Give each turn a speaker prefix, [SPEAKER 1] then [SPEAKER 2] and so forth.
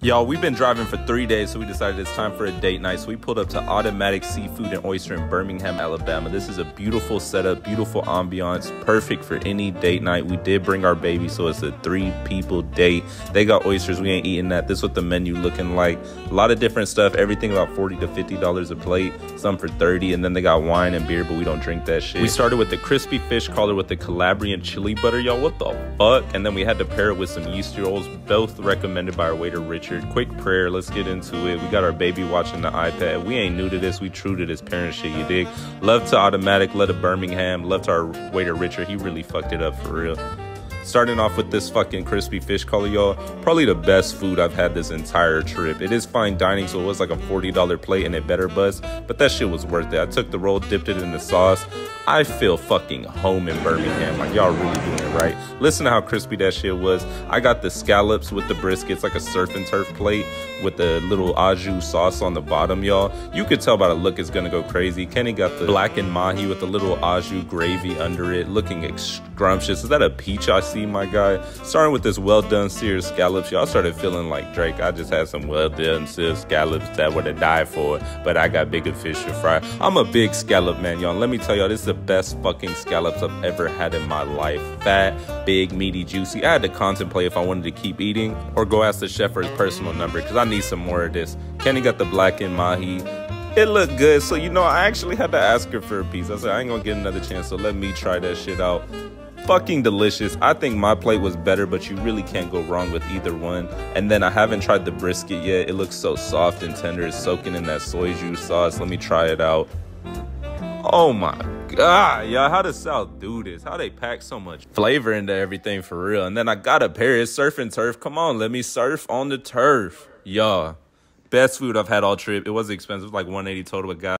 [SPEAKER 1] Y'all, we've been driving for three days, so we decided it's time for a date night. So we pulled up to Automatic Seafood and Oyster in Birmingham, Alabama. This is a beautiful setup, beautiful ambiance, perfect for any date night. We did bring our baby, so it's a three people date. They got oysters, we ain't eating that. This is what the menu looking like. A lot of different stuff, everything about 40 to $50 a plate, some for 30 and then they got wine and beer, but we don't drink that shit. We started with the crispy fish collar with the Calabrian chili butter, y'all. What the fuck? And then we had to pair it with some yeast rolls, both recommended by our waiter, Richard. Quick prayer, let's get into it. We got our baby watching the iPad. We ain't new to this. We true to this parent shit, you dig? Love to Automatic, love to Birmingham, love to our waiter Richard. He really fucked it up for real. Starting off with this fucking crispy fish collar, y'all. Probably the best food I've had this entire trip. It is fine dining, so it was like a $40 plate and it better buzz, but that shit was worth it. I took the roll, dipped it in the sauce. I feel fucking home in Birmingham. Like, y'all really doing it right. Listen to how crispy that shit was. I got the scallops with the briskets, like a surf and turf plate with the little jus sauce on the bottom, y'all. You could tell by the look it's gonna go crazy. Kenny got the blackened mahi with the little jus gravy under it, looking scrumptious. Is that a peach I see? See my guy. Starting with this well done seared scallops, y'all started feeling like Drake. I just had some well done seared scallops that would have died for, but I got bigger fish to fry. I'm a big scallop man, y'all. Let me tell y'all, this is the best fucking scallops I've ever had in my life. Fat, big, meaty, juicy. I had to contemplate if I wanted to keep eating or go ask the chef for his personal number because I need some more of this. Kenny got the black blackened mahi it looked good. So, you know, I actually had to ask her for a piece. I said, I ain't gonna get another chance, so let me try that shit out fucking delicious. I think my plate was better, but you really can't go wrong with either one. And then I haven't tried the brisket yet. It looks so soft and tender. It's soaking in that soy juice sauce. Let me try it out. Oh my god, y'all, how does South do this? How they pack so much flavor into everything for real? And then I got a pair of surf and turf. Come on, let me surf on the turf. Y'all, best food I've had all trip. It was expensive, like 180 total, but God.